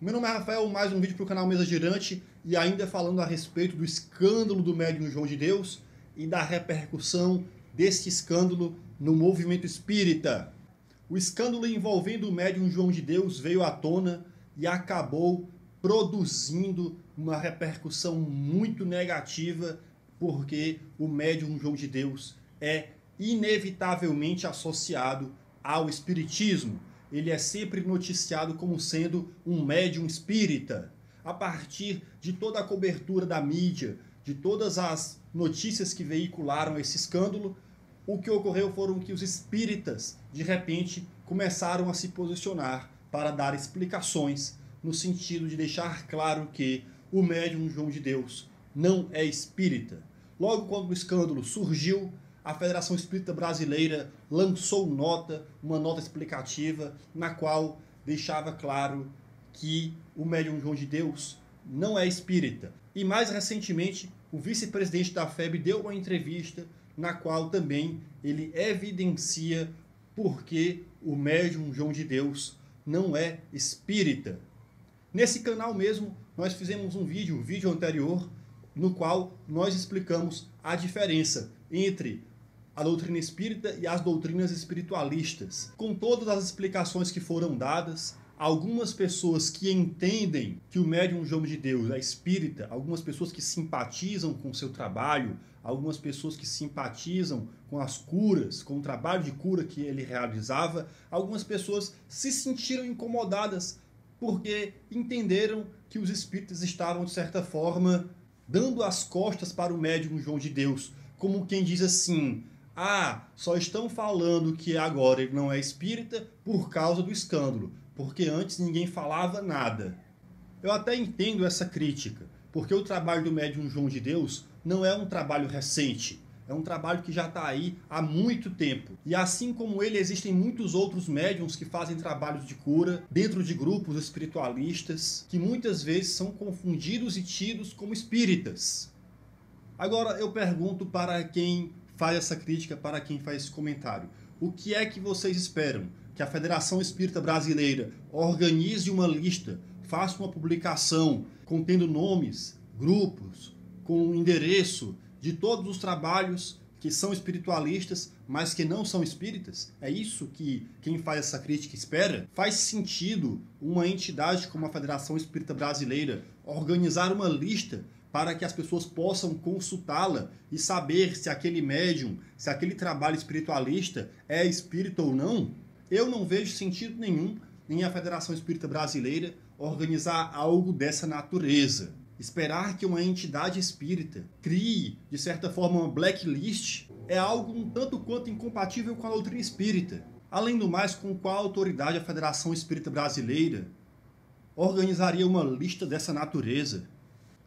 Meu nome é Rafael, mais um vídeo para o canal Mesa Girante e ainda falando a respeito do escândalo do médium João de Deus e da repercussão deste escândalo no movimento espírita. O escândalo envolvendo o médium João de Deus veio à tona e acabou produzindo uma repercussão muito negativa porque o médium João de Deus é inevitavelmente associado ao espiritismo. Ele é sempre noticiado como sendo um médium espírita. A partir de toda a cobertura da mídia, de todas as notícias que veicularam esse escândalo, o que ocorreu foram que os espíritas, de repente, começaram a se posicionar para dar explicações no sentido de deixar claro que o médium João de Deus não é espírita. Logo quando o escândalo surgiu, a Federação Espírita Brasileira lançou nota, uma nota explicativa, na qual deixava claro que o médium João de Deus não é espírita. E mais recentemente, o vice-presidente da FEB deu uma entrevista na qual também ele evidencia porque o médium João de Deus não é espírita. Nesse canal mesmo, nós fizemos um vídeo, um vídeo anterior, no qual nós explicamos a diferença entre a doutrina espírita e as doutrinas espiritualistas. Com todas as explicações que foram dadas, algumas pessoas que entendem que o médium João de Deus é espírita, algumas pessoas que simpatizam com o seu trabalho, algumas pessoas que simpatizam com as curas, com o trabalho de cura que ele realizava, algumas pessoas se sentiram incomodadas porque entenderam que os espíritos estavam, de certa forma, dando as costas para o médium João de Deus, como quem diz assim: ah, só estão falando que agora ele não é espírita por causa do escândalo, porque antes ninguém falava nada. Eu até entendo essa crítica, porque o trabalho do médium João de Deus não é um trabalho recente. É um trabalho que já está aí há muito tempo. E assim como ele, existem muitos outros médiums que fazem trabalhos de cura dentro de grupos espiritualistas que muitas vezes são confundidos e tidos como espíritas. Agora eu pergunto para quem faz essa crítica, para quem faz esse comentário: o que é que vocês esperam? Que a Federação Espírita Brasileira organize uma lista, faça uma publicação contendo nomes, grupos, com endereço de todos os trabalhos que são espiritualistas, mas que não são espíritas? É isso que quem faz essa crítica espera? Faz sentido uma entidade como a Federação Espírita Brasileira organizar uma lista para que as pessoas possam consultá-la e saber se aquele médium, se aquele trabalho espiritualista é espírita ou não? Eu não vejo sentido nenhum em a Federação Espírita Brasileira organizar algo dessa natureza esperar que uma entidade espírita crie, de certa forma, uma blacklist é algo um tanto quanto incompatível com a doutrina espírita. Além do mais, com qual autoridade a Federação Espírita Brasileira organizaria uma lista dessa natureza?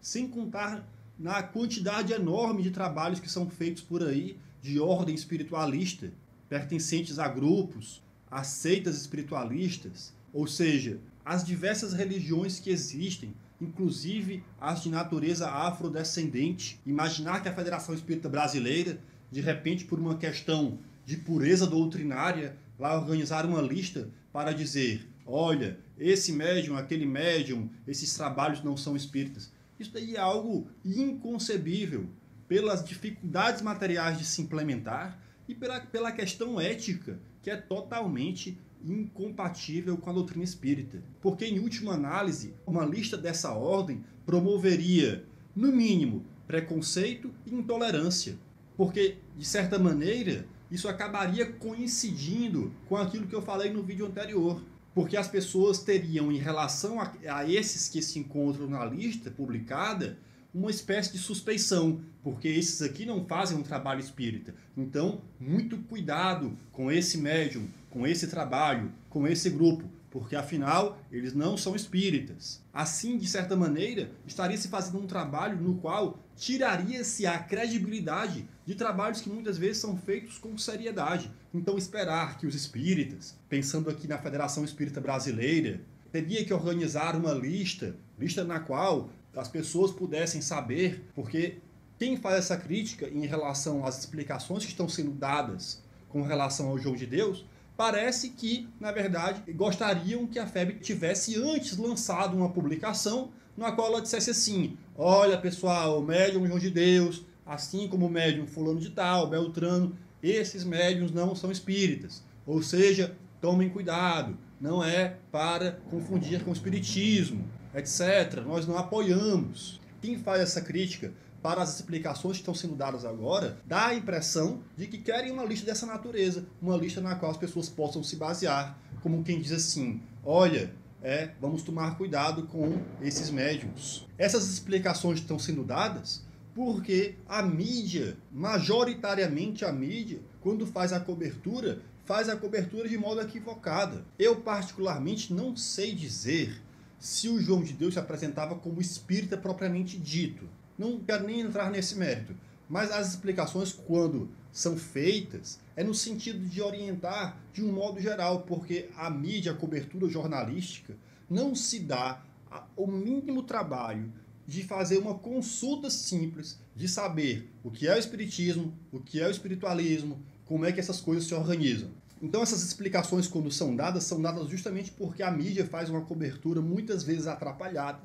Sem contar na quantidade enorme de trabalhos que são feitos por aí de ordem espiritualista, pertencentes a grupos, a seitas espiritualistas, ou seja, as diversas religiões que existem inclusive as de natureza afrodescendente. Imaginar que a Federação Espírita Brasileira, de repente, por uma questão de pureza doutrinária, vai organizar uma lista para dizer: olha, esse médium, aquele médium, esses trabalhos não são espíritas. Isso daí é algo inconcebível pelas dificuldades materiais de se implementar e pela, pela questão ética, que é totalmente incompatível com a doutrina espírita. Porque, em última análise, uma lista dessa ordem promoveria, no mínimo, preconceito e intolerância. Porque, de certa maneira, isso acabaria coincidindo com aquilo que eu falei no vídeo anterior. Porque as pessoas teriam, em relação a, a esses que se encontram na lista publicada, uma espécie de suspeição, porque esses aqui não fazem um trabalho espírita. Então, muito cuidado com esse médium, com esse trabalho, com esse grupo, porque afinal eles não são espíritas. Assim, de certa maneira, estaria se fazendo um trabalho no qual tiraria-se a credibilidade de trabalhos que muitas vezes são feitos com seriedade. Então, esperar que os espíritas, pensando aqui na Federação Espírita Brasileira, teria que organizar uma lista, lista na qual as pessoas pudessem saber, porque quem faz essa crítica em relação às explicações que estão sendo dadas com relação ao jogo de Deus Parece que, na verdade, gostariam que a FEB tivesse antes lançado uma publicação na qual ela dissesse assim: olha pessoal, o médium João de Deus, assim como o médium fulano de tal, Beltrano, esses médiums não são espíritas. Ou seja, tomem cuidado, não é para confundir com o espiritismo, etc. Nós não apoiamos. Quem faz essa crítica para as explicações que estão sendo dadas agora, dá a impressão de que querem uma lista dessa natureza, uma lista na qual as pessoas possam se basear, como quem diz assim: olha, é, vamos tomar cuidado com esses médiums. Essas explicações estão sendo dadas porque a mídia, majoritariamente a mídia, quando faz a cobertura, faz a cobertura de modo equivocada. Eu, particularmente, não sei dizer se o João de Deus se apresentava como espírita propriamente dito. Não quero nem entrar nesse mérito. Mas as explicações, quando são feitas, é no sentido de orientar de um modo geral, porque a mídia, a cobertura jornalística, não se dá o mínimo trabalho de fazer uma consulta simples, de saber o que é o espiritismo, o que é o espiritualismo, como é que essas coisas se organizam. Então essas explicações quando são dadas, são dadas justamente porque a mídia faz uma cobertura muitas vezes atrapalhada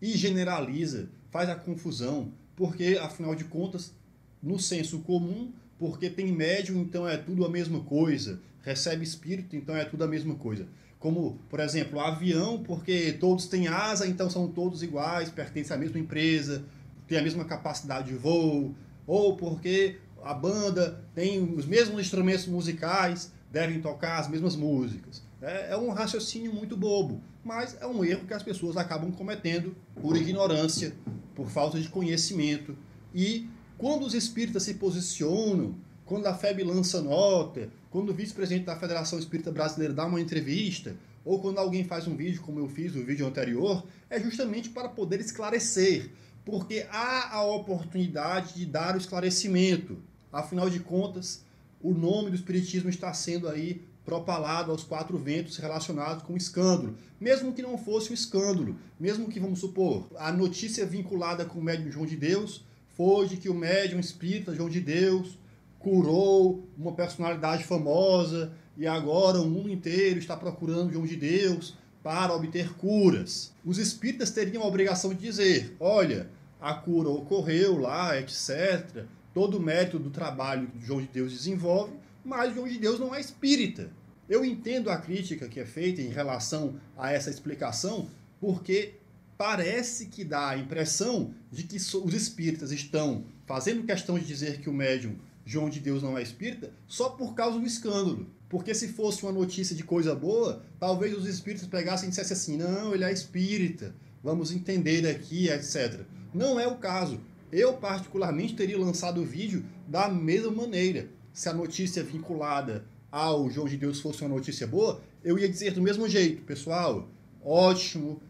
e generaliza, faz a confusão, porque afinal de contas, no senso comum, porque tem médium, então é tudo a mesma coisa, recebe espírito, então é tudo a mesma coisa. Como, por exemplo, avião, porque todos têm asa, então são todos iguais, pertencem à mesma empresa, têm a mesma capacidade de voo, ou porque a banda tem os mesmos instrumentos musicais, devem tocar as mesmas músicas. É, é um raciocínio muito bobo, mas é um erro que as pessoas acabam cometendo por ignorância, por falta de conhecimento. E quando os espíritas se posicionam, quando a FEB lança nota, quando o vice-presidente da Federação Espírita Brasileira dá uma entrevista, ou quando alguém faz um vídeo, como eu fiz no vídeo anterior, é justamente para poder esclarecer, porque há a oportunidade de dar o esclarecimento. Afinal de contas, o nome do Espiritismo está sendo aí propalado aos quatro ventos relacionados com o escândalo. Mesmo que não fosse o escândalo, mesmo que, vamos supor, a notícia vinculada com o médium João de Deus foi de que o médium espírita João de Deus curou uma personalidade famosa e agora o mundo inteiro está procurando João de Deus para obter curas. Os espíritas teriam a obrigação de dizer: olha, a cura ocorreu lá, etc. Todo o mérito do trabalho que João de Deus desenvolve, mas João de Deus não é espírita. Eu entendo a crítica que é feita em relação a essa explicação, porque parece que dá a impressão de que os espíritas estão fazendo questão de dizer que o médium João de Deus não é espírita só por causa do escândalo. Porque se fosse uma notícia de coisa boa, talvez os espíritas pegassem e dissessem assim: não, ele é espírita, vamos entender aqui, etc. Não é o caso. Eu, particularmente, teria lançado o vídeo da mesma maneira. Se a notícia vinculada ao João de Deus fosse uma notícia boa, eu ia dizer do mesmo jeito, pessoal, ótimo,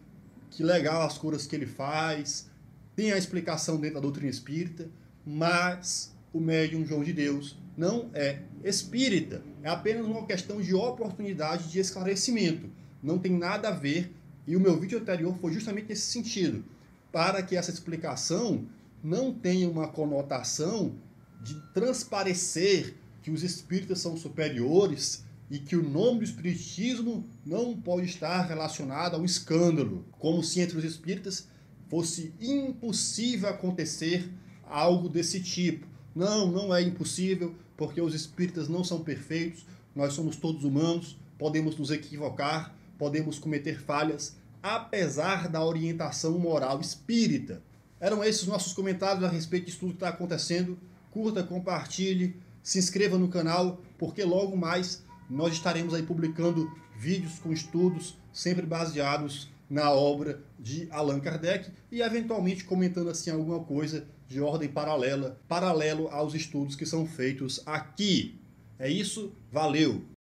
que legal as curas que ele faz, tem a explicação dentro da doutrina espírita, mas o médium João de Deus não é espírita. É apenas uma questão de oportunidade de esclarecimento. Não tem nada a ver, e o meu vídeo anterior foi justamente nesse sentido, para que essa explicação não tenha uma conotação de transparecer que os espíritas são superiores e que o nome do espiritismo não pode estar relacionado a um escândalo, como se entre os espíritas fosse impossível acontecer algo desse tipo. Não, não é impossível, porque os espíritas não são perfeitos, nós somos todos humanos, podemos nos equivocar, podemos cometer falhas, apesar da orientação moral espírita. Eram esses nossos comentários a respeito disso tudo que está acontecendo. Curta, compartilhe, se inscreva no canal, porque logo mais nós estaremos aí publicando vídeos com estudos sempre baseados na obra de Allan Kardec e eventualmente comentando assim alguma coisa de ordem paralela, paralelo aos estudos que são feitos aqui. É isso, valeu!